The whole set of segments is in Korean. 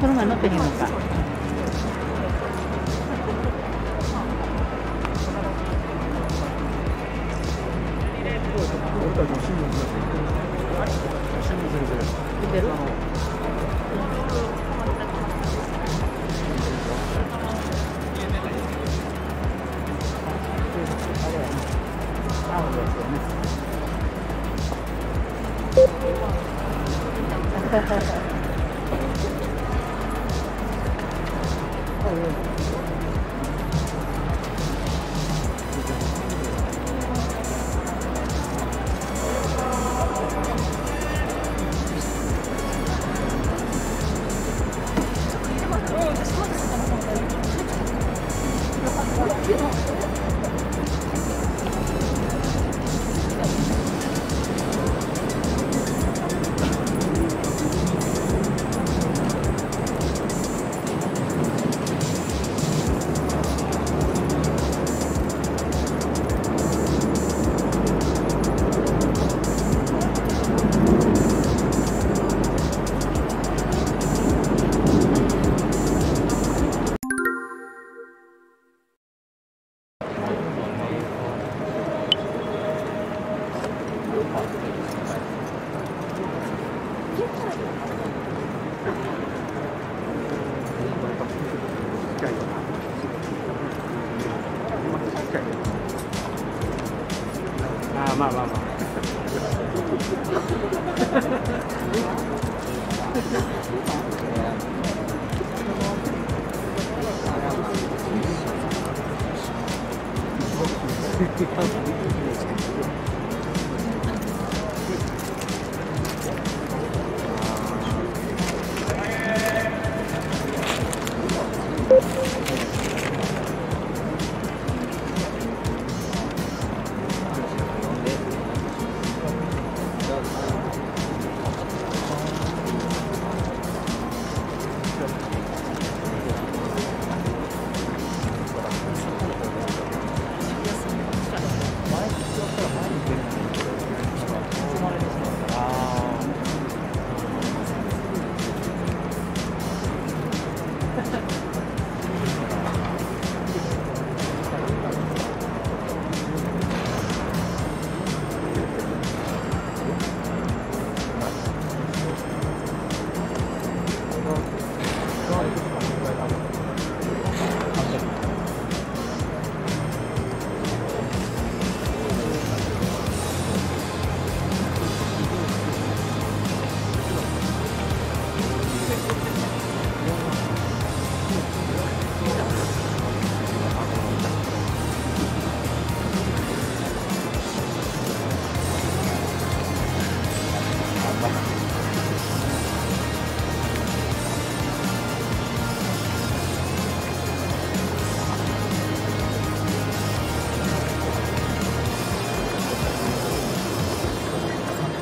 この前乗ってへんのか。 질투하고.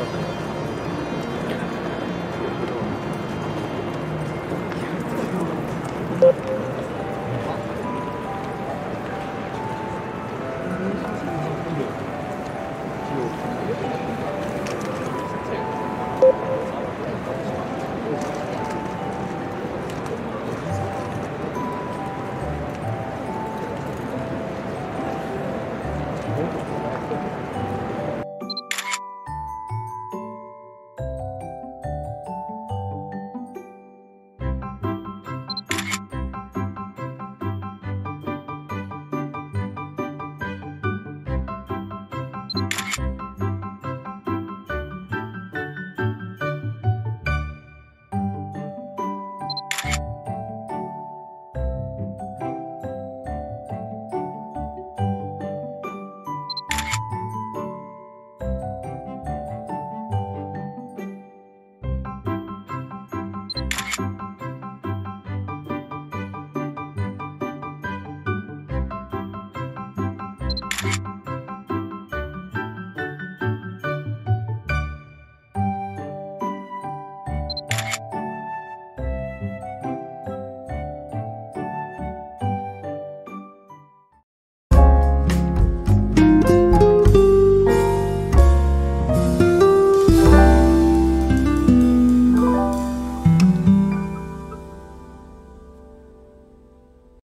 Okay.